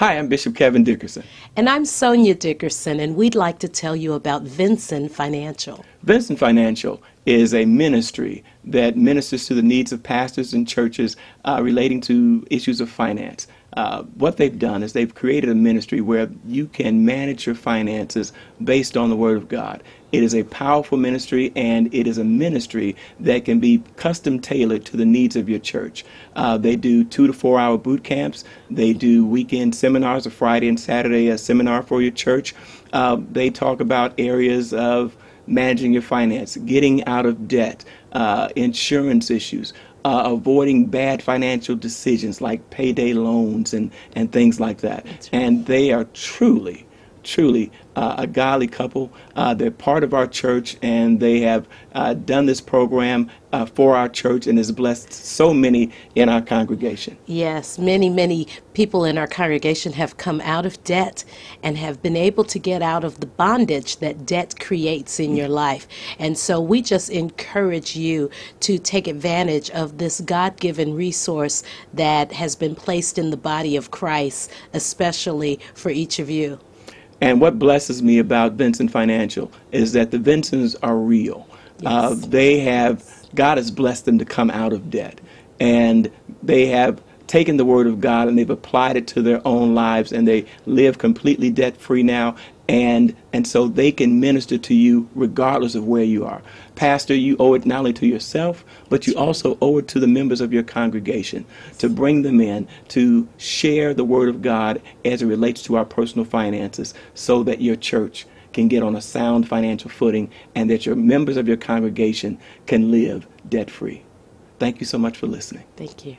Hi, I'm Bishop Kevin Dickerson. And I'm Sonjia Dickerson, and we'd like to tell you about Vinson Financial. Vinson Financial is a ministry that ministers to the needs of pastors and churches uh, relating to issues of finance. Uh, what they've done is they've created a ministry where you can manage your finances based on the Word of God. It is a powerful ministry, and it is a ministry that can be custom tailored to the needs of your church. Uh, they do two to four hour boot camps. They do weekend seminars, a Friday and Saturday a seminar for your church. Uh, they talk about areas of managing your finance, getting out of debt, uh, insurance issues, uh, avoiding bad financial decisions like payday loans and, and things like that. Right. And they are truly, truly uh, a godly couple. Uh, they're part of our church, and they have uh, done this program uh, for our church and has blessed so many in our congregation. Yes, many, many people in our congregation have come out of debt and have been able to get out of the bondage that debt creates in your life. And so we just encourage you to take advantage of this God given resource that has been placed in the body of Christ, especially for each of you. And what blesses me about Vinson Financial is that the Vinsons are real. Yes. Uh, they have, God has blessed them to come out of debt. And they have taken the word of God and they've applied it to their own lives and they live completely debt free now and and so they can minister to you regardless of where you are. Pastor you owe it not only to yourself but you also owe it to the members of your congregation to bring them in to share the word of god as it relates to our personal finances so that your church can get on a sound financial footing and that your members of your congregation can live debt free thank you so much for listening. Thank you